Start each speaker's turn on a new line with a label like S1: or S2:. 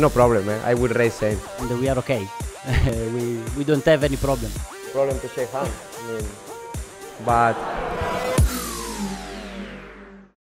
S1: no problem, man. I will race same.
S2: And we are okay. we, we don't have any problem.
S1: Problem to shake hands. I mean, but